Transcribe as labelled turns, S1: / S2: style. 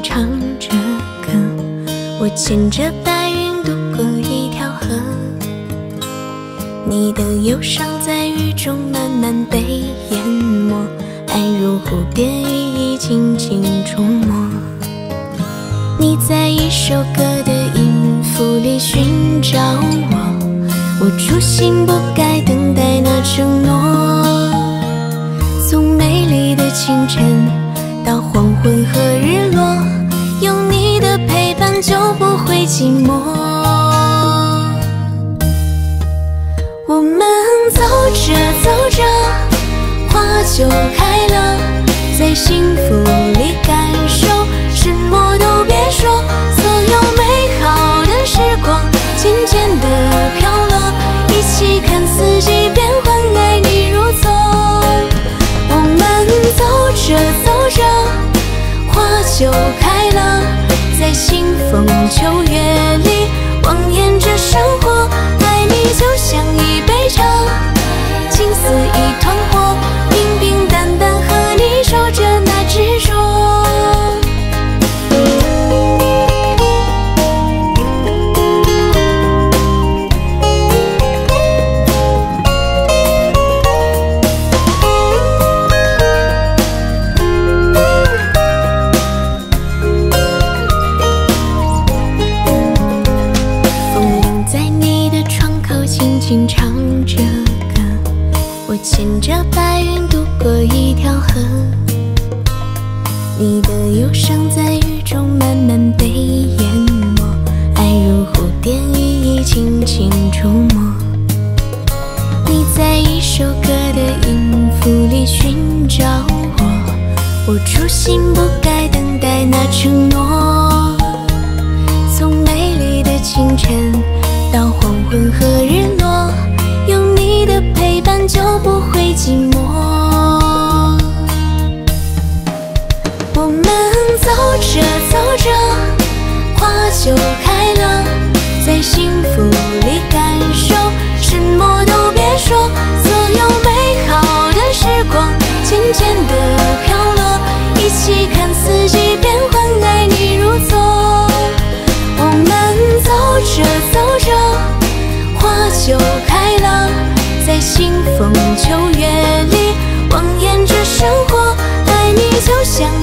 S1: 唱着歌，我牵着白云渡过一条河，你的忧伤在雨中慢慢被淹没，爱如蝴蝶，羽翼轻轻触摸。你在一首歌的音符里寻找我，我初心不改等待那承诺。从美丽的清晨到黄昏和日落，有你的陪伴就不会寂寞。我们走着走着，花就开了，在幸福里感受，什么都风秋月里望眼着生活，唱着歌，我牵着白云渡过一条河。你的忧伤在雨中慢慢被淹没，爱如蝴蝶，羽翼轻轻触摸。你在一首歌的音符里寻找我，我初心不寂寞。我们走着走着，花就想